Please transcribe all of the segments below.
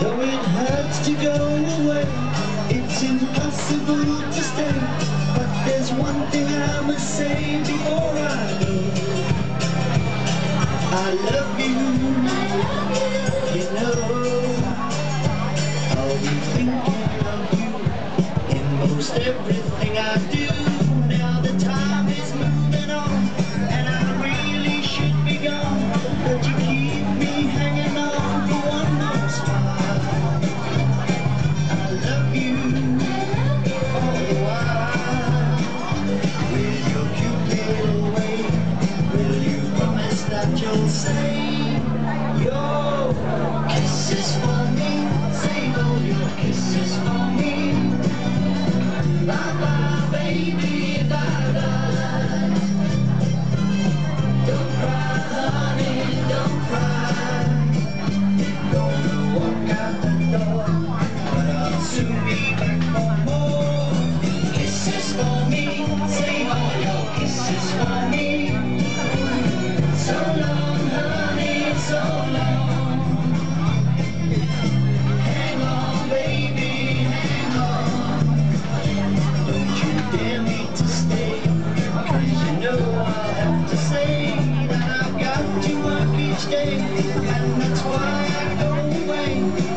Though it hurts to go away, it's impossible to stay. But there's one thing I must say before I go. I love you. say stay, and that's why I go away.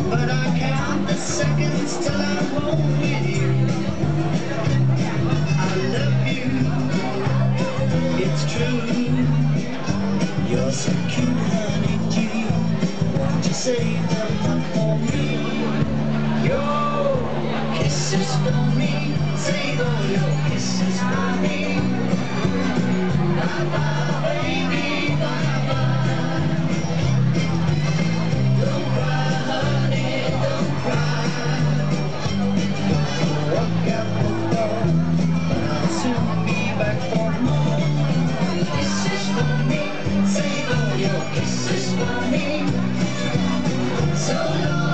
But I count the seconds till I'm home with you. I love you, it's true. You're so cute, honey, G. Won't you save them up for me? Your kisses for me, save all your kisses for me. kiss is me. So long.